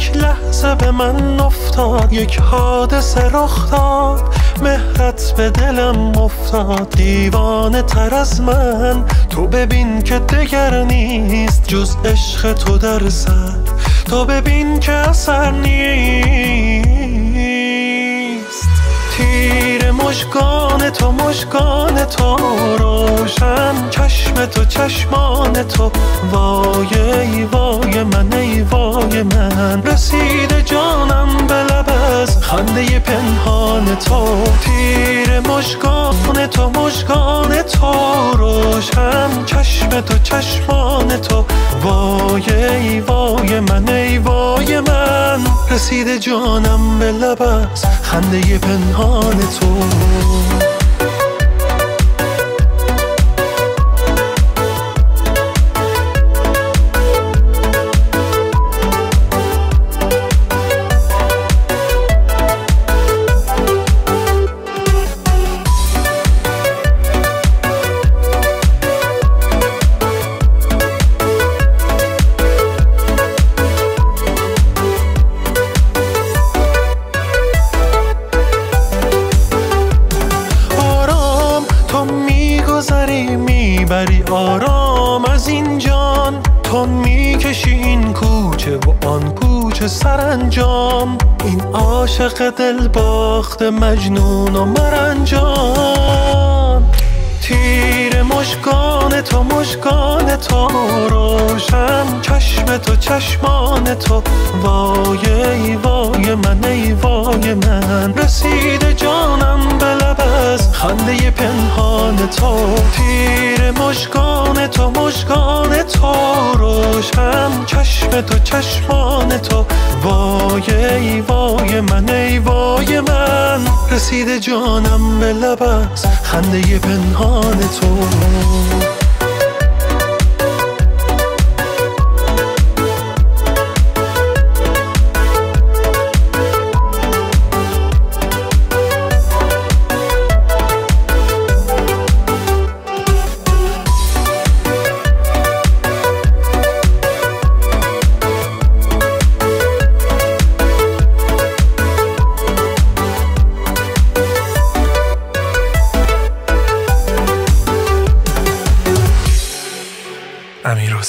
یک لحظه به من افتاد یک حادثه رخ داد. مهرت به دلم افتاد دیوانه تر از من. تو ببین که دگر نیست جز عشق تو در سر. تو ببین که اثر نیست. مشکان تو مشکان تو روشن. چشم تو چشمان تو وای ای وای من ای وای من. رسید جانم به لب از خنده پنهان تو. تیر مشکان تو مشکان تو روشن. چشم تو چشمان تو وای ای وای من ای وای من. رسید جانم به لب از خنده پنهان تو. دل باخت مجنون و مرنجان. تیر مشکان تو مشکان تو روشن چشم تو چشمان تو. وای ای وای من ای وای من. رسید جانم به لب از خنده پنهان تو. تیر مشکان تو مشکان تو. روشن چشم تو چشمان تو. وای ای وای من ای وای من. رسید جانم به لب از خنده پنهان تو.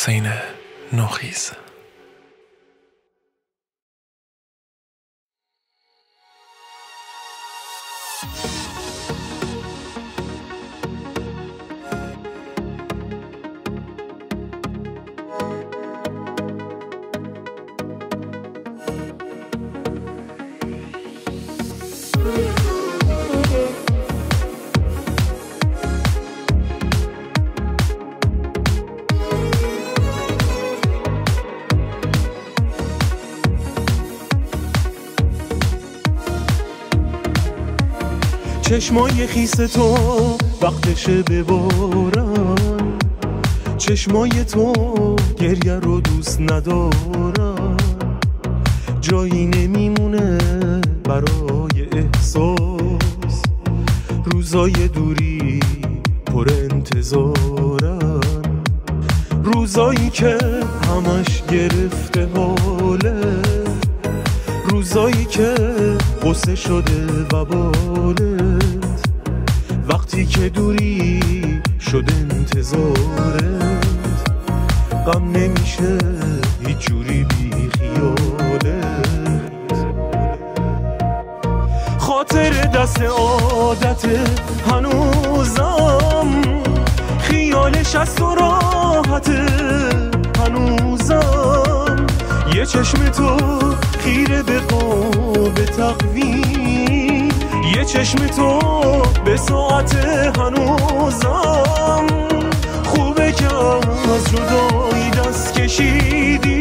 sem na não risa. چشمای خیس تو وقتشه ببارم چشمای تو گریه رو دوست ندارم. جایی نمیمونه برای احساس. روزای دوری پر انتظارن روزایی که همش گرفته حاله روزایی که قصه شده و بالت. وقتی که دوری شد انتظارت. غم نمیشه هیچ جوری بی خیالت. خاطر دست عادت هنوزم. خیالش از تو راحته هنوزم. یه چشم تو خیره به قاب تقویم. یه چشم تو به ساعت هنوزم. خوبه که از جدایی دست کشیدی.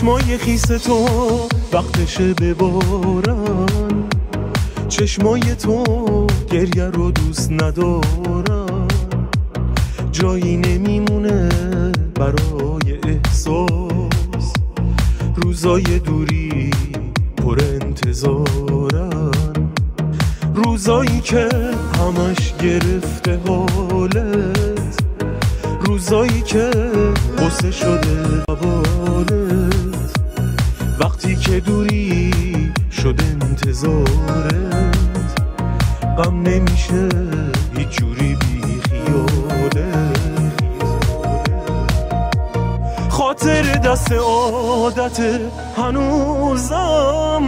چشمای خیس تو وقتشه ببارن چشمای تو گریه رو دوست ندارن جایی نمیمونه برای احساس. روزای دوری پر انتظارن. روزایی که همش گرفته حالت. روزایی که قصه شده قبالت وقتی که دوری شد انتظارت غم نمیشه هیچ جوری بی خاطر دست عادت هنوزم.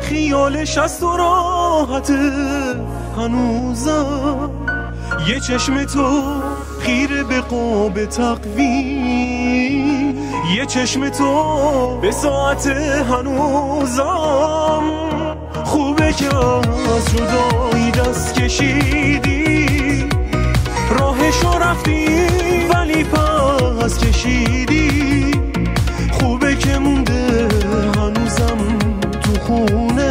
خیالش از تو راحته هنوزم. یه چشم تو خیره به قاب تقویم. یه چشم تو به ساعت هنوزم. خوبه که از جدایی دست کشیدی. راهشو رفتی ولی پس کشیدی. خوبه که مونده هنوزم تو خونه.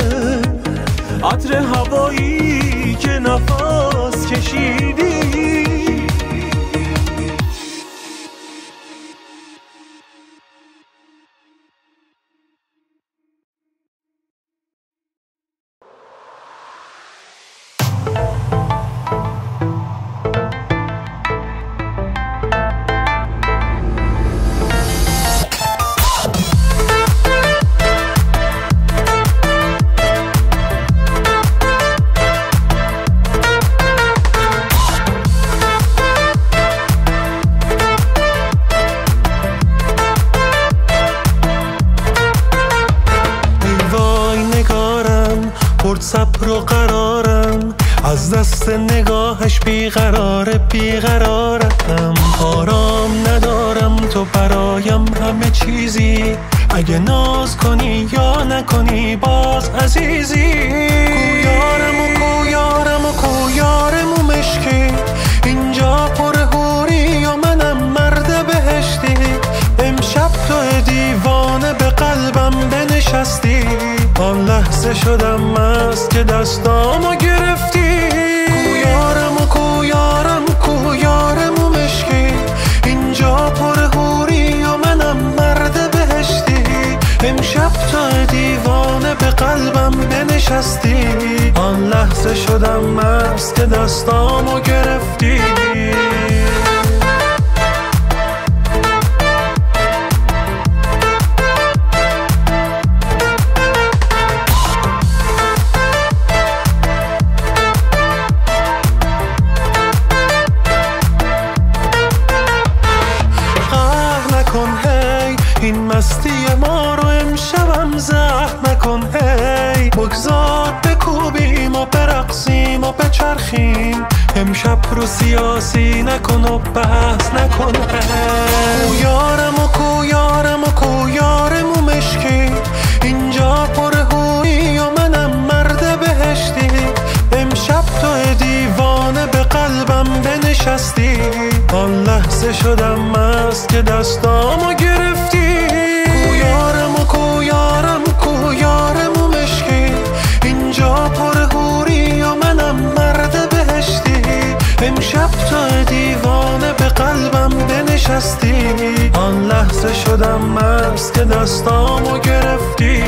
عطر هوایی که نفس کشیدی بیقرار بیقرارم آرام ندارم تو برایم همه چیزی. اگه ناز کنی یا نکنی باز عزیزی. کویارم و کویارم و کویارم و مشکی. اینجا پر هوری و منم مرد بهشتی. امشب تو دیوانه به قلبم بنشستی. آن لحظه شدم مست که دستامو بنشستی آن لحظه شدم مست که دستامو گرفتی. رو سیاسی نکن و بحث نکن کویارم و کویارم و کویارم و مشکی اینجا پر هویی و منم مرد بهشتی امشب تو دیوانه به قلبم بنشستی آن لحظه شدم مست که دستامو بنشستی آن لحظه شدم مست که دستامو گرفتی؟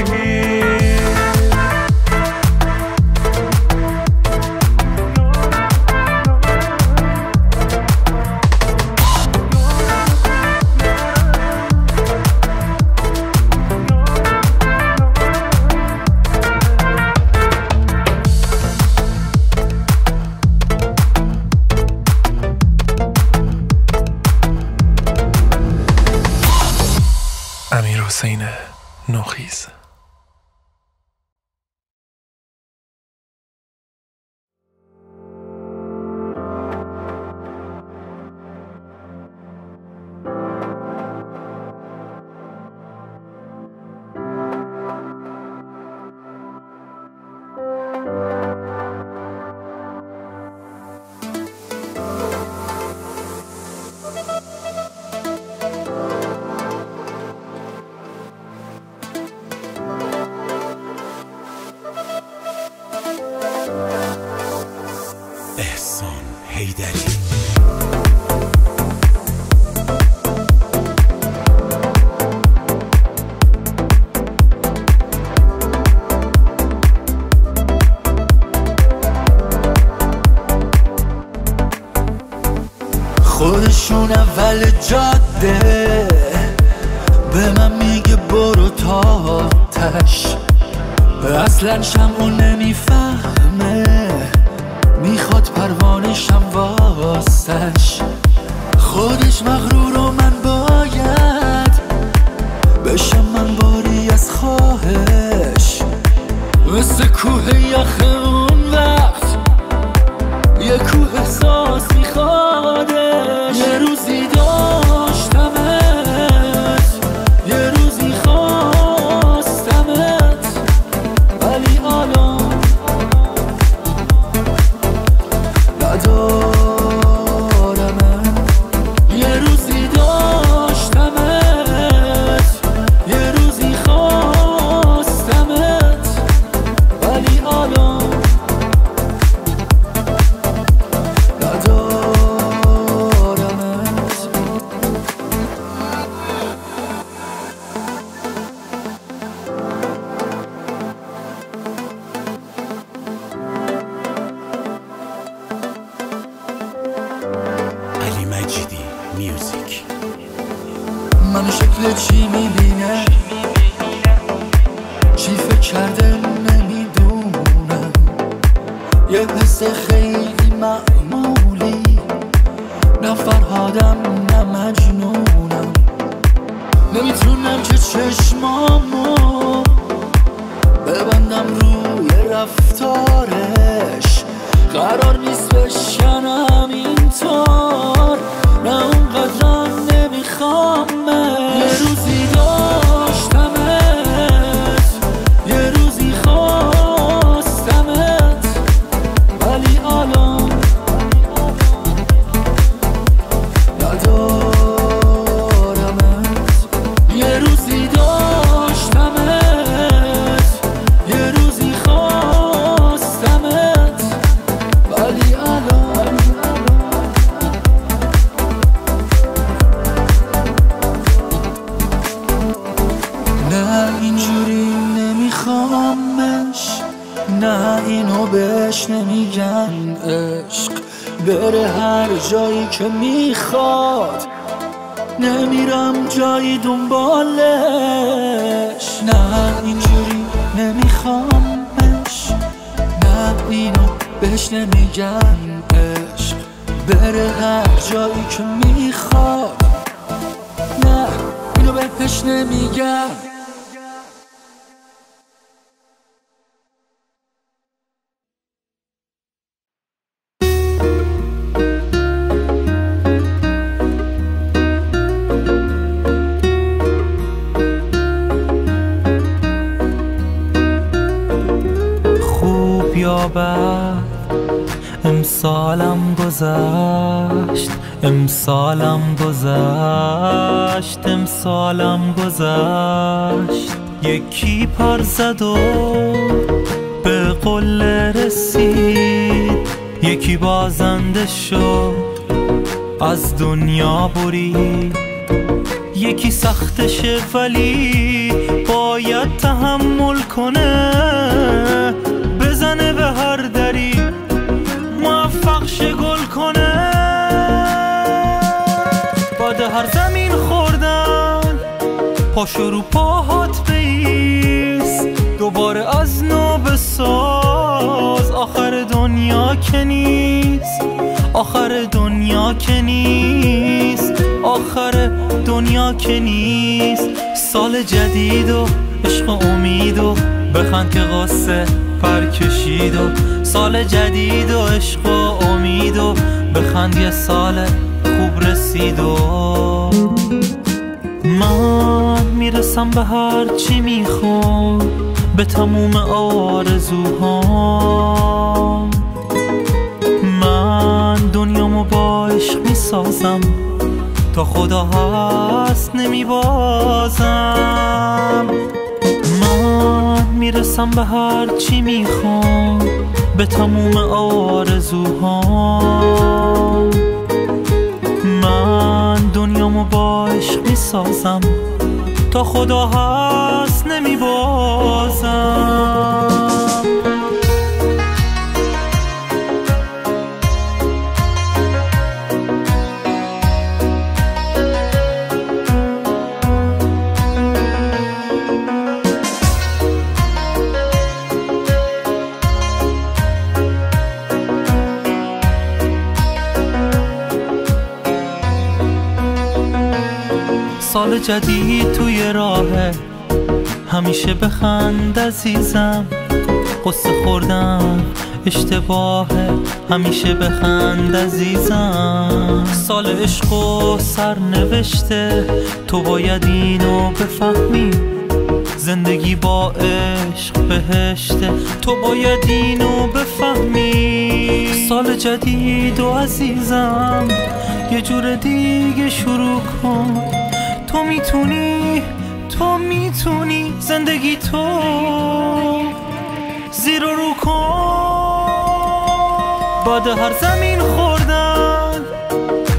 خودشون اول جاده. به من میگه برو تا تش اصلا شمو نمی‌فهمه. می‌خواد پروانشم واسش. خودش مغرور و من باید بشم من باری از خواهش. مثل کوه یخ کوه احساس میخوادش یه روزی داشتمت منو شکل بهش نمیگن عشق بره هر جایی که می‌خواد. نمیرم جایی دنبالش. نه اینجوری نمیخوامش نه اینو بهش نمیگن عشق. بره هر جایی که می‌خواد. نه اینو بهش نمیگن. امسالم گذشت امسالم گذشت امسالم گذشت. یکی پر زد و به قله رسید یکی بازنده شد از دنیا برید. یکی سختشه ولی باید تحمل کنه بزنه به هر دری. شه گل کنه. باد هر زمین خوردن. پاشو رو پاهات بیس دوباره از نو بساز. آخر دنیا که نیست. آخر دنیا که نیست. آخر دنیا که نیست. سال جدید و عشق و امید و بخند که قصه پر کشید و سال جدید و عشق و امید و بخند یه سال خوب رسید و من می‌رسم به هر چی می‌خوام به تموم آرزوهام. من دنیامو با عشق می‌سازم تا خدا هست نمیبازم. من می‌رسم به هر چی می‌خوام به تموم آرزوها من دنیامو با عشق می‌سازم تا خدا هست نمیبازم. سال جدید توی راهه. همیشه بخند عزیزم. قصه خوردم اشتباهه. همیشه بخند عزیزم. سال عشق و سرنوشته. تو باید اینو بفهمی. زندگی با عشق بهشته. تو باید اینو بفهمی. سال جدید و عزیزم. یه جور دیگه شروع کن. تو می‌تونی تو می‌تونی زندگی تو زیر رو کن. بعد هر زمین خوردن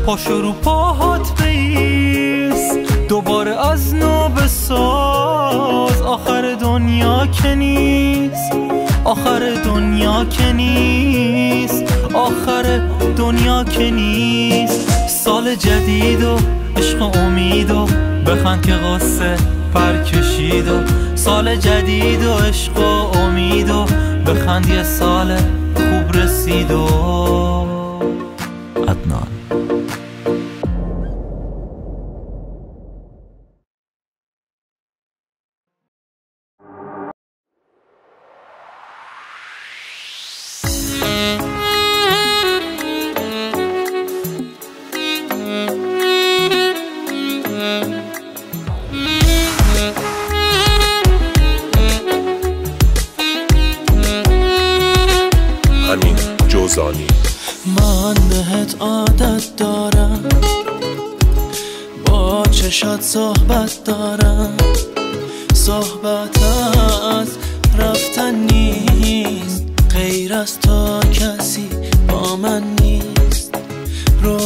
پاشو رو پاهات بیس دوباره از نو بساز آخر دنیا که نیست. آخر دنیا که نیست. آخر دنیا که نیست. سال جدید و عشق و امید و بخند که قصه پر کشید و سال جدید و عشق و امید و بخند یه سال خوب رسید و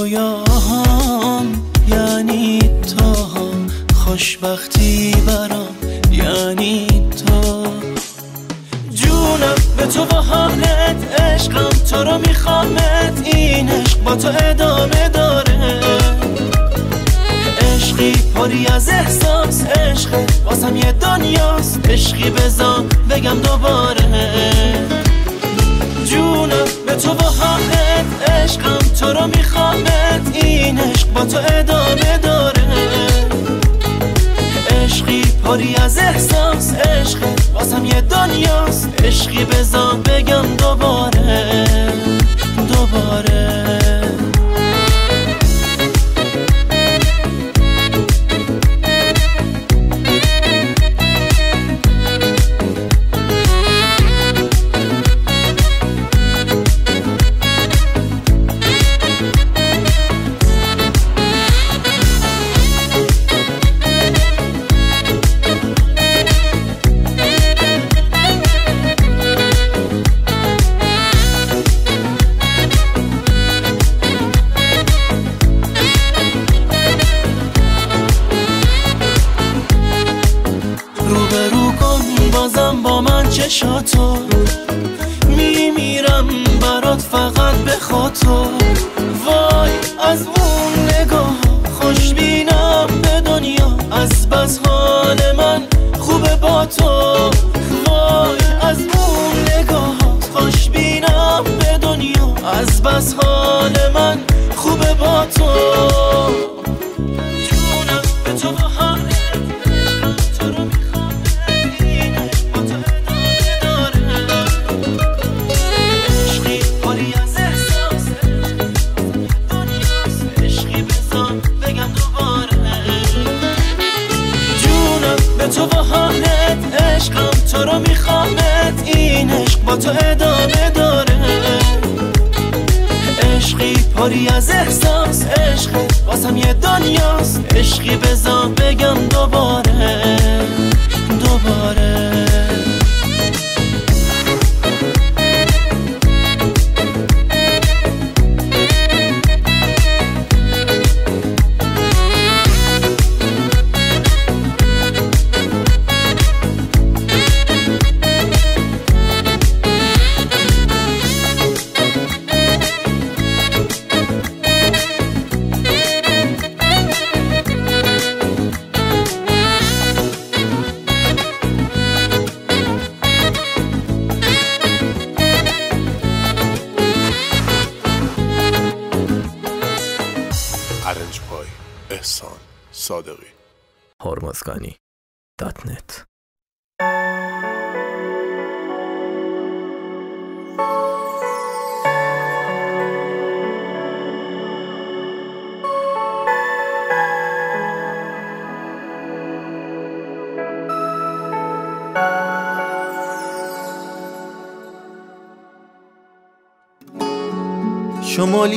رویاهام یعنی تو خوشبختی برام یعنی تو جونم به تو با حالت عشقم تو رو میخوامت این عشق با تو ادامه داره. عشقی پری از احساس عشق واسم یه دنیاست. عشقی بزن بگم دوباره. جونم تو با حالت عشقم تو رو میخوامت این عشق با تو ادامه داره. عشقی پری از احساس عشق واسم یه دنیاست. عشقی بزن بگم دوباره دوباره. چشاتو میمیرم برات فقط به خاطر. وای از اون نگاه خوشبینم به دنیا. از بس حال من خوبه با تو. وای از اون نگاه خوشبینم به دنیا. از بس حال من خوبه با تو. با تو ادامه داره. عشقی پری از احساس عشق واسم یه دنیاست. عشقی بزن بگم دوباره دوباره.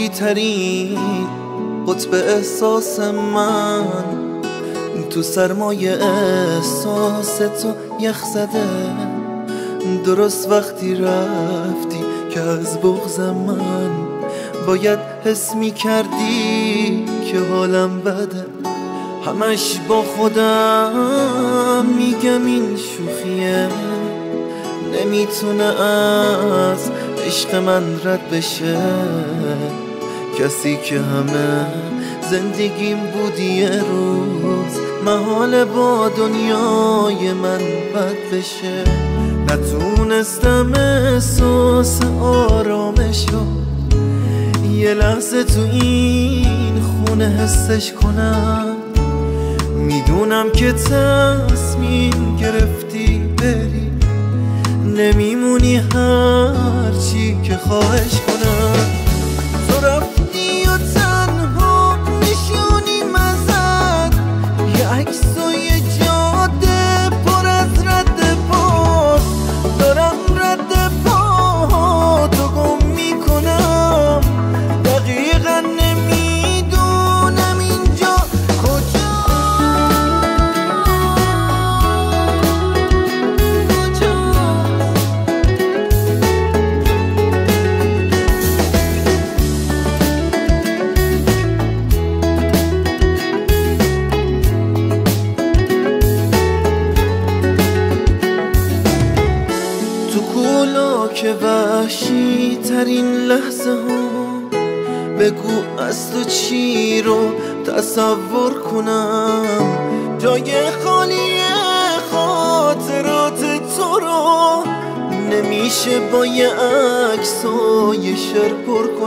ترین قطب احساس من. تو سرمایه احساس تو یخ زده. درست وقتی رفتی که از بغز من باید حس می کردی که حالم بده. همش با خودم میگم این شوخیه. نمی‌تونه از عشق من رد بشه. کسی که همه زندگیم بود یه روز محال با دنیای من بد بشه. نتونستم احساس آرامشو یه لحظه تو این خونه حسش کنم. می‌دونم که تصمیم گرفتی بری. نمیمونی هرچی که خواهش کنم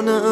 پر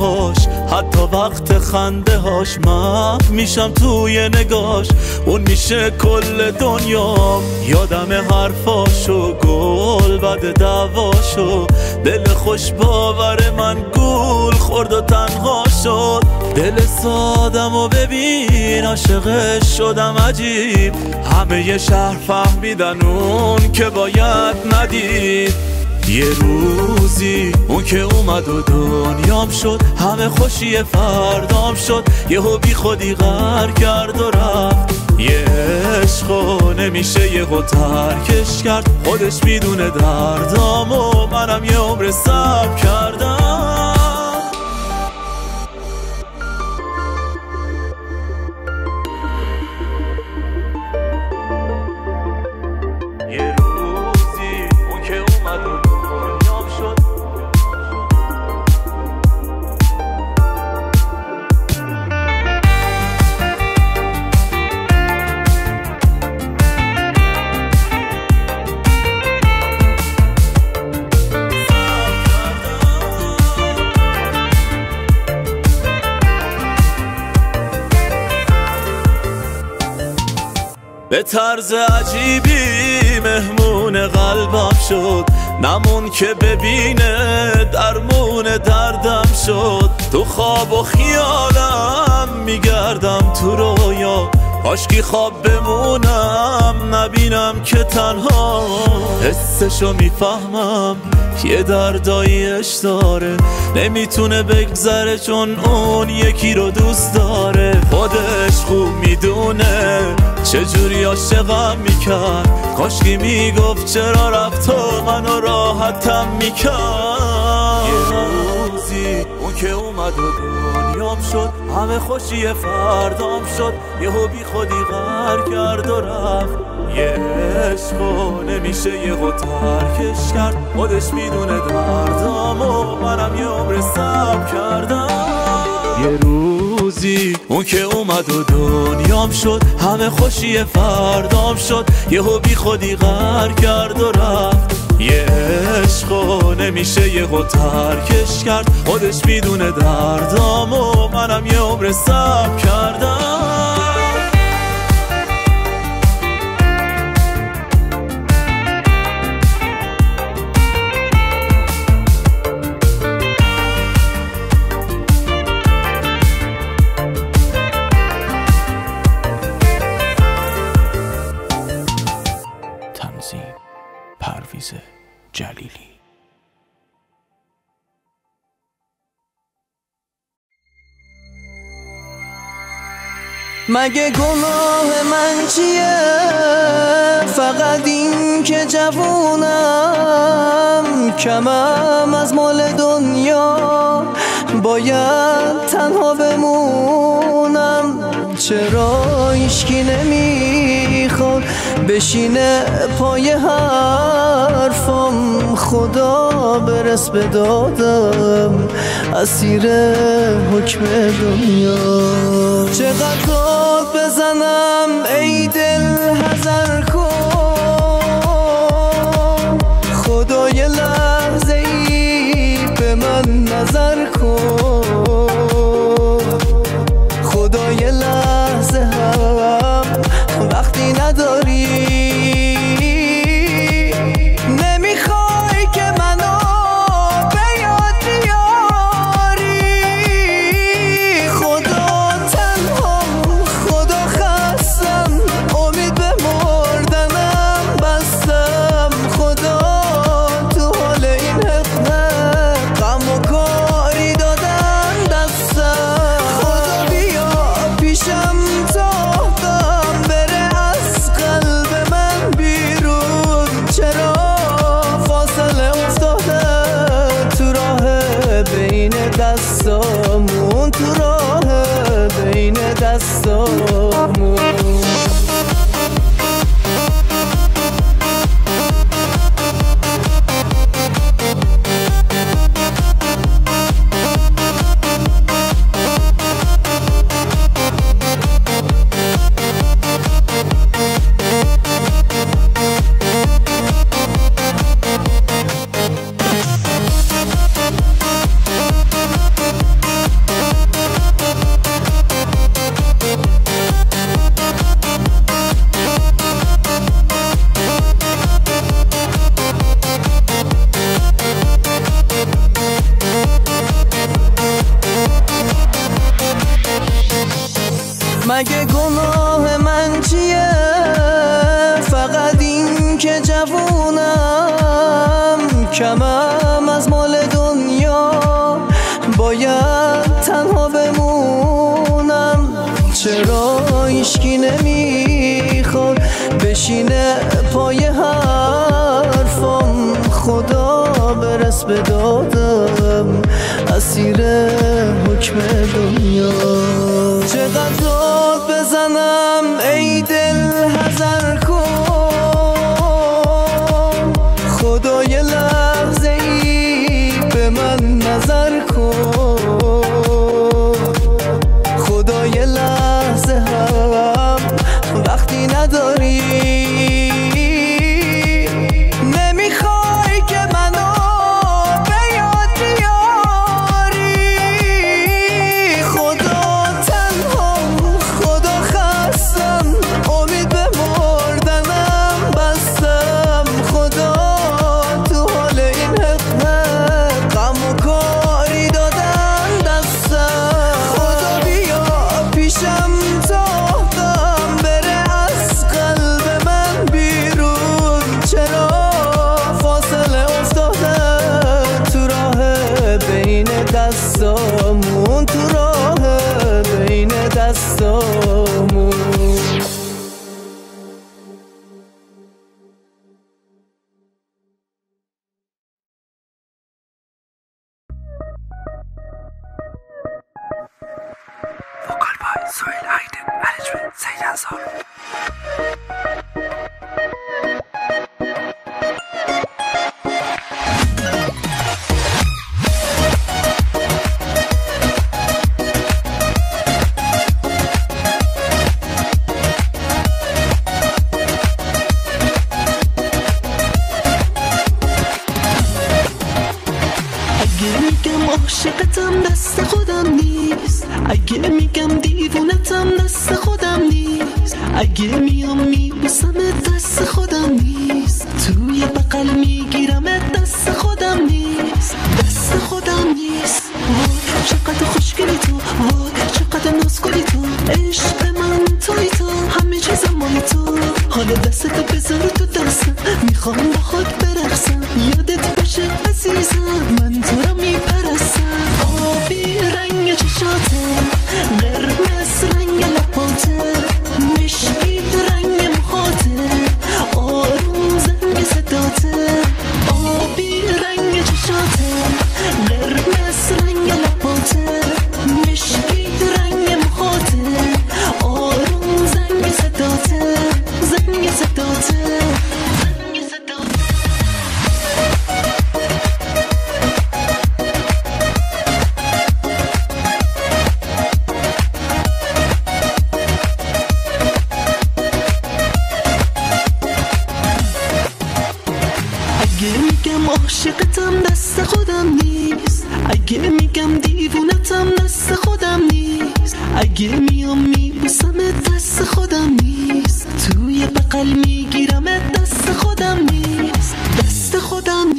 موهاش حتی وقت خنده هاش. محو میشم توی نگاش اون میشه کل دنیا. یادم حرفاشو گل بد دعواشو. دل خوش باور من گول خورد و تنها شد. دل سادم و ببین عاشقش شدم عجیب. همه شهر فهمیدن اون که باید ندید. یه روزی اون که اومد و دنیام شد همه خوشی فردام شد. یهو بی خودی غر کرد و رفت. یه عشقو نمیشه یه ترکش کرد. خودش می‌دونه دردام و منم یه عمر سب کردم. به طرز عجیبی مهمون قلبم شد. نمون که ببینه درمون دردم شد. تو خواب و خیالم میگردم تو رویا. کاشکی خواب بمونم نبینم که تنها. حسشو می‌فهمم یه درداییش داره. نمی‌تونه بگذره چون اون یکی رو دوست داره. خودش خوب می‌دونه چجوری عاشقم می‌کرد. کاشکی می‌گفت چرا رفت و منو راحتم می‌کرد. یه روزی اون که اومد و دنیام شد همه خوشی فردام شد. یهو بی خودی غر کرد و رفت. یه عشقو نمیشه یه ترکش کرد. خودش می‌دونه دردام و منم یه عمر سب کردم. یه روزی اون که اومد و دنیام شد همه خوشی فردام شد. یهو بی خودی غر کرد و رفت. یه عشقو نمیشه یه ترکش کرد. خودش می‌دونه دردام و منم یه عمر سب کردم. پرویز جلیلی. مگه گناه من چیه؟ فقط این که جوونم کمم از مال دنیا. باید تنها بمونم چرا ایشکی نمی‌خواد بشینه پای حرفم خدا برس به دادم. اسیر حکم دنیا. چقدر داد بزنم ای دل حذر کن. خدای لحظه ای به من نظر کن. مگه گناه من چیه؟ فقط این که جوونم کمم از مال دنیا. باید تنها بمونم. چرا ایشکی نمی‌خواد بشینه پای حرفم خدا برس به دادم. اسیر حکم دنیا. چقدر so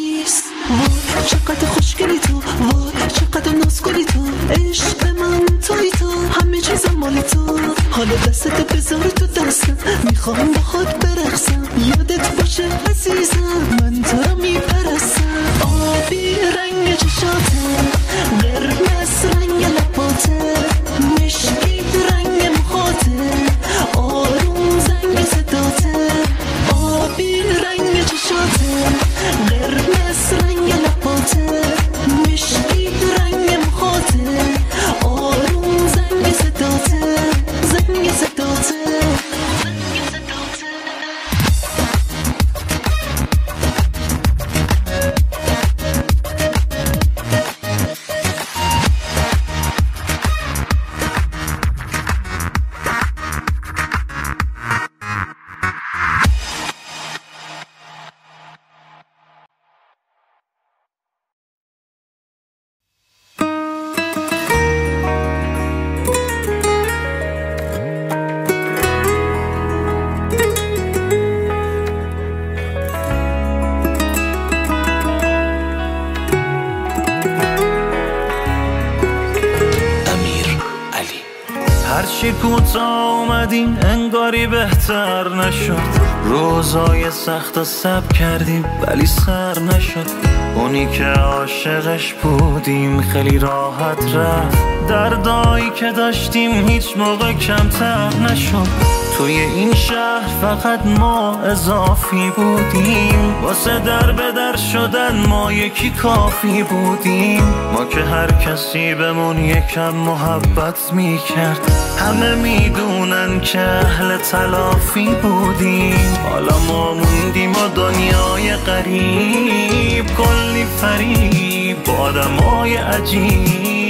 نیست. وای چقدر خوشگلی تو وای چقدر نازگلی تو. عشق من توی تو همه چیزم مال تو. حالا دستت بذار تو دستم می‌خوام با خود برقصم. یادت باشه عزیزم من تو رو میپرستم. آبی رنگ چشاته هرچی کوتاه اومدیم انگاری بهتر نشد. روزای سخت و سب کردیم ولی سر نشد. اونی که عاشقش بودیم خیلی راحت رفت. دردایی که داشتیم هیچ موقع کمتر نشد. توی این شهر فقط ما اضافی بودیم. واسه در به در شدن ما یکی کافی بودیم. ما که هر کسی بمون یکم محبت می‌کرد. همه می‌دونن که اهل تلافی بودیم. حالا ما موندیم و دنیای غریب کلی فریب آدمای عجیب.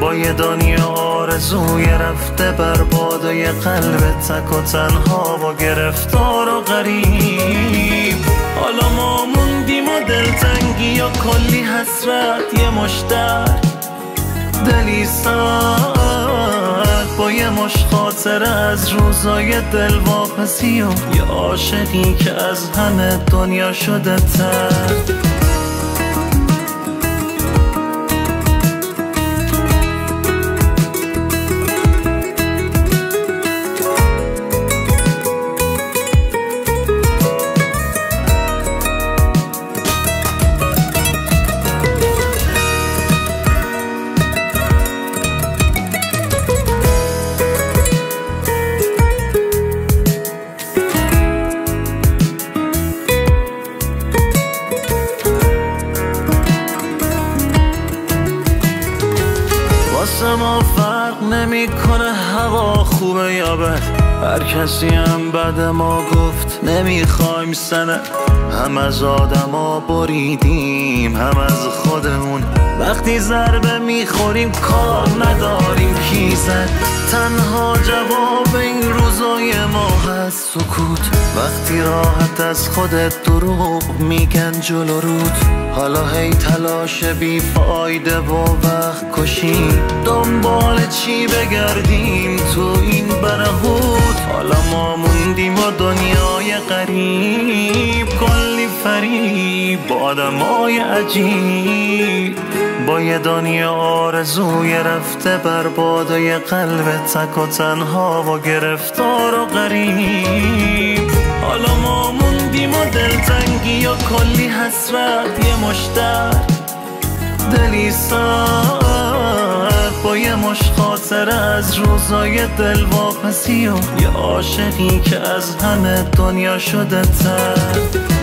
با یه دنیا آرزوی رفته برباد و یه قلب تک و تنها و گرفتار و غریب. حالا ما موندیم و دلتنگی و کلی حسرت یه مشتر. دلی سرد با یه مش خاطره از روزای دلواپسی و یه عاشقی که از همه دنیا شده تر. کسی هم بعد ما گفت نمی‌خوایم سند هم از آدما بریدیم هم از خودمون. وقتی ضربه می‌خوریم کار نداریم کی تنها جواب این روزای ما هست سکوت. وقتی راحت از خودت دروغ میگن جلو رود. حالا هی تلاش بی فایده و وقت کشی. دنبال چی بگردیم؟ تو این برهود حالا ما موندیم و دنیای غریب. کلی فریب آدمای عجیب. با یه دنیا آرزوی رفته برباد و یه قلب تک و تنها و گرفتار و غریب. حالا ما موندیم و دلتنگی و کلی حسرت. یه مشتر دلی سرد با یه مش خاطره از روزای دل واپسی و یه عاشقی که از همه دنیا شده تر.